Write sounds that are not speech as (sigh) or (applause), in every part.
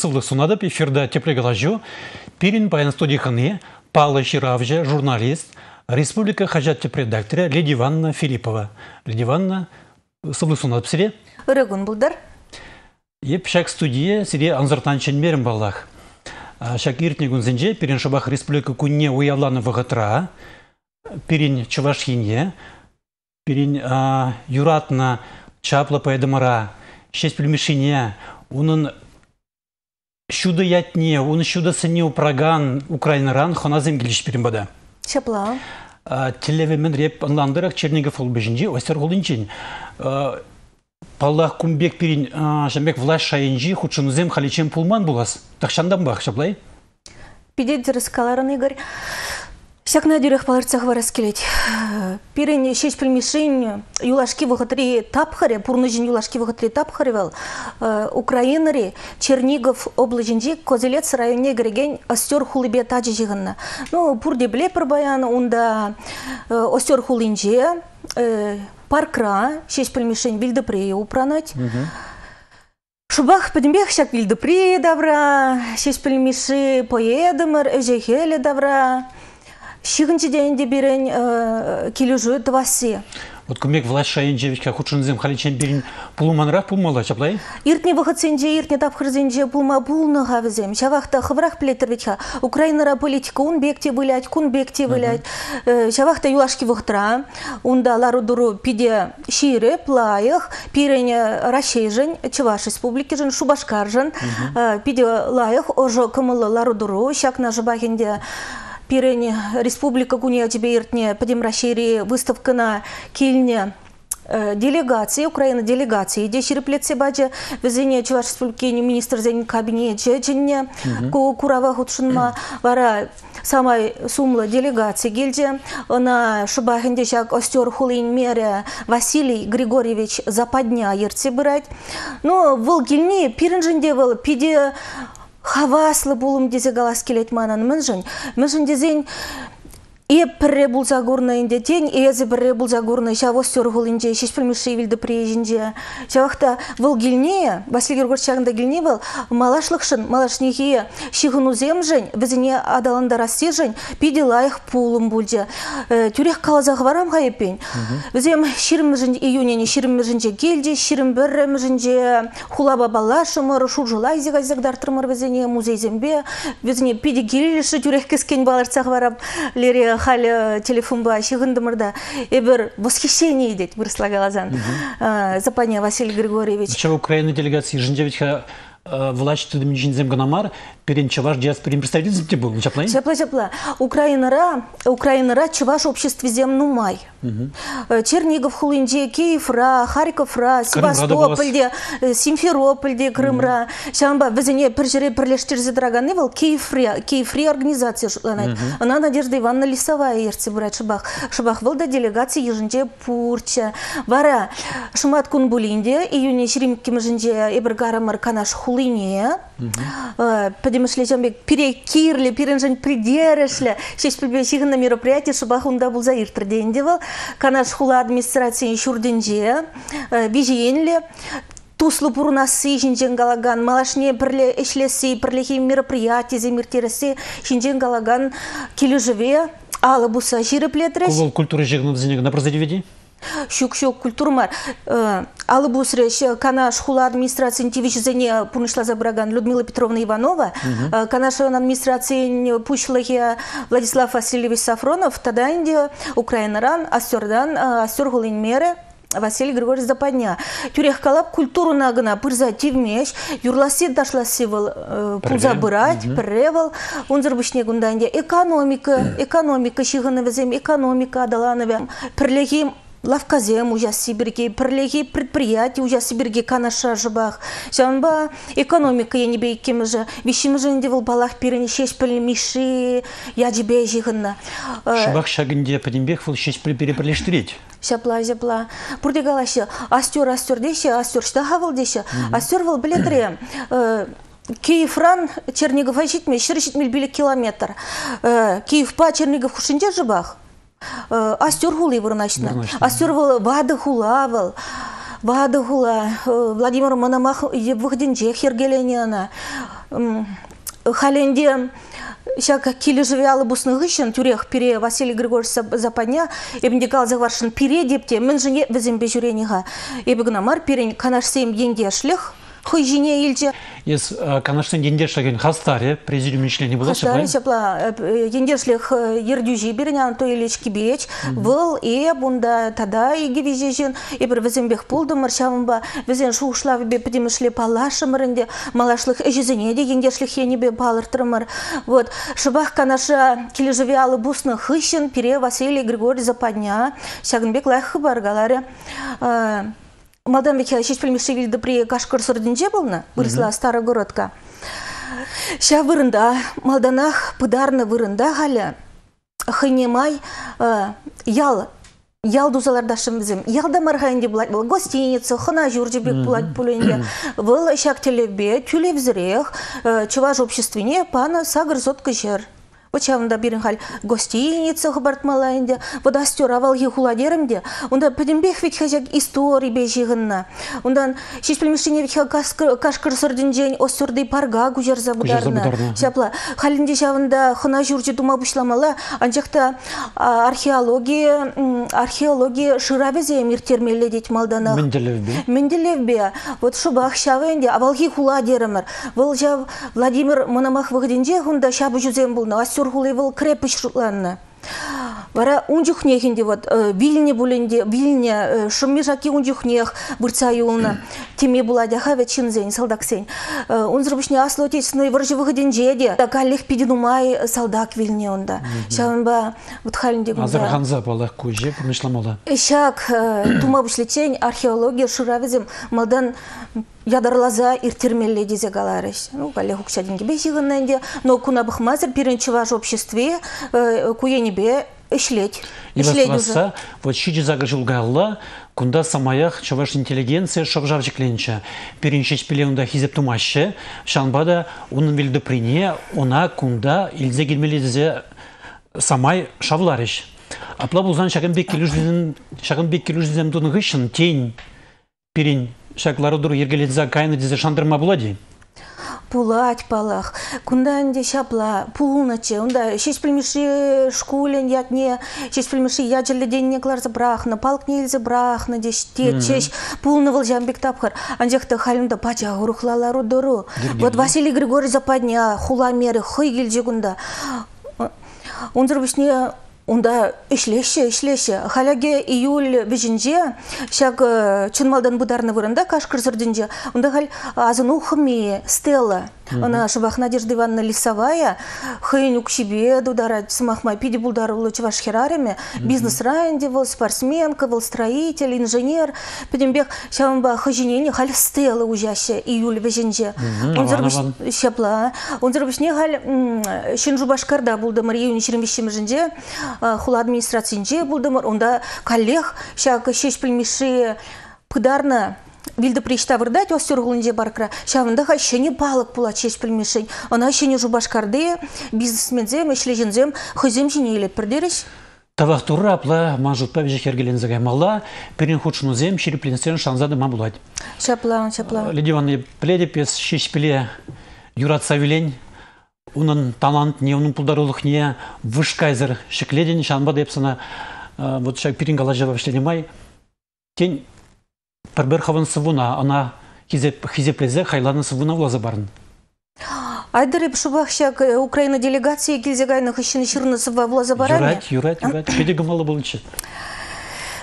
Сылдық сунадып эфирда теплегалажу. Пирин баян студияханы Павла Ширавжа, журналист, Республика хажат редакторы Леди Ивановна Филиппова. Леди Ивановна, сылдық сунадып сире? Үрігін бұлдар. Еп шак студия сире анзыртан ченмерін баллах. Шак иртне гунзенже пирин шабах Республика кунне уявланы вағытра, пирин Чувашхинье, пирин юратна чапла пайдамара, шесть племешине, унын шуды ятне, уны шуды сыне упраган Украинаран хоназым келіш пирин бада. Чапла. Телеве мен реп анландырық Чернигов ол бежінже, остер голынчен. Паллах кумбек пирин, жамбек влаш шайынжи, худшынызем халичен пулман булас. Тахшандан бақ, шаплай? Пидет скаларын Игорь. Всякна дюрех палырцах варас келет. Пирен шеш пілмешін юлашки вғытри тапхаре, пурныжын юлашки вғытри тапхаревал. Украинари Чернигов облажынжи Козелец районе греген остер хулыбе тажы жығынна. Ну, пурде біле пір баян, онда остер хулынже паркра шеш пілмешін білді прее упранать. Шубах підімбех шак білді прие давра, шеш пілмеші поедымыр, өжехелі давра. Шигынчы дейінде берен кележу дваси. Вот кумек влаш шайынжевичка худшынызем халичен берин пулуманрақ пулмала, чаплай? Иртне вахытсенже, иртне тапхырзенже пулма пулны гавзем. Шавахта хыврах плетервича. Украинара политика ун бекте вылять, кун бекте вылять. Шавахта юлашки вахтра. Унда ларудуру пиде шире, плаях, пирене рашейжен, Чуваш республики жен, Шубашкар жен. Пиде лаях, ожо кымылы ларудуру, шак на жабахенде пирене республика куне тебе иртне. Подемращери выставкана кильне делегации Украина делегации. Де шириплетсе баджа везене чуваш республики министр зен кабинете ченне курава хутшынма вара самай сумлы делегация гильде она шубахенде шак остер хулин мере. Василий Григорьевич Западня ерте брать но выл кильни пиренженде выл пиде хаваслы болым дезе галас келет манан мынжын. Мынжын дезен И пірре бұлза горнайынде тен, езі пірре бұлза горнай шавос сөрғылынде, шешпілміші вілді приезінде. Шавақта выл гілне, Василий Георгиевич шағында гілне был, малашлықшын, малашнеге шиғыну земжін, візіне адаланда рассежін, пиде лайық пулым бұлде. Түрек қалазағы варам ғайыпен. Візем ширімміжін, июнене ширімміжінже келде, ширім біріміжінже хулаба балашымыр, шуржылай зегайзегдартырмыр візіне музей зембе, візіне пиде келіші түрек кескен баларцақ варап, лере хал телефонба шигындымырда эбир восхищение дейт бирсла галазан запания Василий Григорьевич. Чего Украина делегации Жинжевича власть тудым жинзем ганамар перен чаваш диаспорин представительстве был чаплай чапла чапла украинара украинара чаваш обществе зем нумай чернигов хулинде киевра харьковра севастопольде симферопольде крымра шамба бізіне бір жере бірлештерзе драганы был киеври киеври организация шуланайт она надежда ивановна лисовая ерце брать шабах шабах был да делегация ежинде пурча. Вара шумат кунбулинде июне ширимкимежинде эбергарамар канаш хулине подемышле жамбек пире кирле пиренжен придерешле шеш пилбе сигна мероприятие шабах унда был заиртр денде был канаш хула администрация шурденже бижиенле туслы пурунасы жинжен галаган малашне пірле эшлеси пірлехи мероприятие земиртересе жинжен галаган кележеве. Буса жиреплетреш Кувал культура зенег. На прозадиведи? Щук-щук культурмар. Алы бусреш канаш хула администрациян тивишізене пунышла забраган Людмила Петровна Иванова. Канаш администрациян пушлахи Владислав Васильевич Сафронов. Тада инде Украинаран, Астёрдан, Астёр меры. Василий Григорьевич Западня. Тюрех калап культуру нагына пырза тивмеш, юрласи дашла сивал пулза бырать, превал, унзыр бішне гунданде экономика, экономика шиганы везем, экономика адаланове, прилегим лавказем ужасы бірге, пірлеге предприятие ужасы бірге канаша жыбақ. Жанба экономика ені бейкемізі, вишімізіінде бұл балақ періне шеш пілмеші, яджібе жиғынна. Шыбақ шагынде падимбек бұл шеш перепірлештірет. Шапла, шапла. Бұрде қалашы, астер, астер деші, астер шта хавал деші. Астер вал білетіре. Киевран Чернигов айшитме, шырышитмел білі километр. Киевпа Чернигов хушынде жыбақ. Астер хулы вырнашна. Астер вады хулавал. вады хула э, Владимир Мономах выходинче хергеленена халенде Шак килі живялы бусны гышын тюрех пере Василий Григорьевич Западня эбінде калзы варшын пере депте мен жіне візімбе жүрениға перен канаш сейм енге шлех хыйжине илче ес канаштан дендершеген хастаре президиум члени была хастаре сепла дендершлех ердюжи берен Анатолий Ильич Кибеч был и бунда тада и гивижежен и бір візембех пулды маршавымба візен шушлав бе педемішле палашымырынде малашлых эжезене де дендершлех енебе палыртырмыр вот шыбах канаша килежевиалы бусны хыщен пере Василий Григорий Западня шагынбек лайхы баргалары Мадан веке шеш пілмеші келді при кашкыр сұрдинже болны, вырысла Старогородка. Ша вырында, малданах пыдарны вырында халі, хынемай ял Ял дузалардашым бізім. Ялда марғайынде бұлайды бұл гостиница, хына жүржебек бұлайды пулінде. Бұл шак телебе, тюлевзірех, чуваш общественне пана сагыр зотка жер. Очавында бирин хал гостиница хабартмалайынде, вода стюравал хуладерімде, онда пәдімбек век хажак истории бежігінна. Ондан шеш пілмешіне век кашкыр сұрдын осырды парга гужарза бударна. Шапла, халінде шавында хына жүржі дума бұшламала, анжақта археология, археология шыравезе миртермелі дейт малдана. Менделевбе. Менделевбе. Вот шубах шавенде, авалхи хуладерімір. Бұл жав Владимир Мономах вғденде, хунда шабы жүзем сұрғылай был крепыш рутланны. Вара унжухнехинде вот э, вильне буленде вильне э, шуммежаки унжухнех бурца юлна (clears throat) теме буладя хаве чинзень солдаксень э, он зрубышне асло отечественной воржи выходенжеде такалих пидинумай солдак вильне онда шамба вот халинде гунда азарханза балах куже помышламала шак (clears throat) тума бушлечень археология шуравизм малдан ядарлаза иртермелле дезе галарыш. Ну, кале хукшадинге бешигынненде, но куна бахмазыр пиренчи ваш обществе куенебе ишлеть. Ишлеть уже. Вот щиди загажил галла, кунда самаях чаваш интеллигенция шабжавчик ленча. Перенчеч пиленда хизеп тумаще, шанбада унын вилді прине, она кунда илзе келмелезе самай шавларыш. Апла булзан шагын бек келюжден, шагын бек келюжден тун гышын тень перень шаклары дур ергелензе кайны дезе шандырма булади. Пулать палах, кунда инде шапла, пулначе, унда шеш пілмеші шкулен ятне, шеш пілмеші яджелі денеклар забрахна, палк нел забрахна, деш течеш, пулны выл жамбек тапхар, анжақта халімда пача ғұрықлалару дұру. Вот Василий Григорий Западня, хуламеры, хый келже кунда. Онзыр бішне Онда ишлеше, ишлеше. Халяге июль бежинже, шак чунмалдан бударны вырында кашкыр. Онда хал азын ухми стела. Она шабах Надежда Ивановна Лисовая, хейн укшибе дудара смахма пиди булдар улы чуваш херареме, бизнес райнде был, спортсменка, был строитель, инженер, пидембех шамба хажинени хал стела ужаще июль. Он он зарбыш не хал шинжу башкарда булды Мария Юничерембещем жинже, хула администрацинже булдымыр, онда коллег шак шеш пілмеші пыдарна. Вилді пришта вырдать ос сюргулынде баркра. Шавында ха шене балык пулат шеш пілмешень. Она шене жубашкарды бизнесмензем, эшлежензем, хызем жіне елеп бірдеріш. Тавах тура апла мажут пәбі жекергелензеге мала, перен худшынузем шерепленсен шанзады ма булать. Шапла, шапла. Ледиваны пледе пес шеш піле юрат савилень, унын талант не, унын пулдарулық не, вышкайзер шекледен шанбады епсана, вот шак пирин галажева май. Тень Хавын сывуна, ана хизеплезе хайланы сывуна влазы барын. Айдырып шубахшак э, Украина делегация келзегайны хыщыны шырны сыва влазы барами? Юрать, юрать, юрать. (coughs) Педе гымалы болынчы.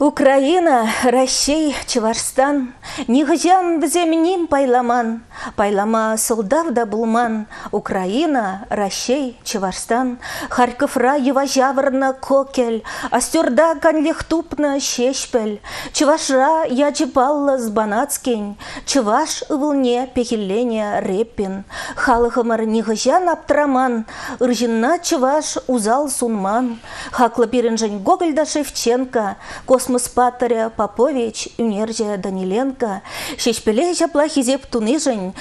Украина, Россия, Чеварстан, Нихжан ним пайламан, Пайлама да булман, Украина, Россия, Чеварстан, Харьковра Еважаврна кокель, Астерда канлехтупна щешпель, Чевашра ячепалла с банацкень, Чеваш волне пехеления репин, Халахамар Нихжан аптраман, Ржинна Чеваш узал сунман, Хакла Пиренжень Гоголь да Шевченко, космос патыря Попович, Юнерже Даниленко, Шешпеле жапла хизеп тунижень,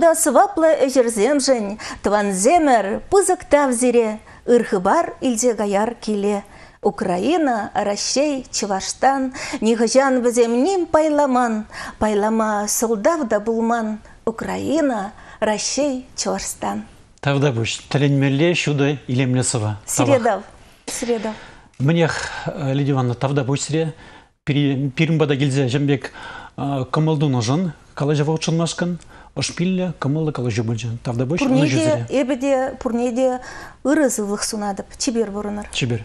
да свапла эжерземжень, Тванземер пызык тавзире, Ирхыбар илзе гаяр киле. Украина, Россия, Чувашстан, Нихжан бізем ним пайламан, пайлама солдавда булман, Украина, Россия, Чувашстан. Тавда буш. Тәленмелле шуды илемлесова. Средав, средав. Мнех, Лидия Ивановна, тавда буш сире. Пирмбада гилзе жамбек кымылдун ожын, калажава учынмашкан, ошпилле кымылы калажу бүлжен. Тавда буш, оны Пурнеде, жүзере. эбеде, пурнеде ырызылық сунадып, чибер бұрыныр. Чибер.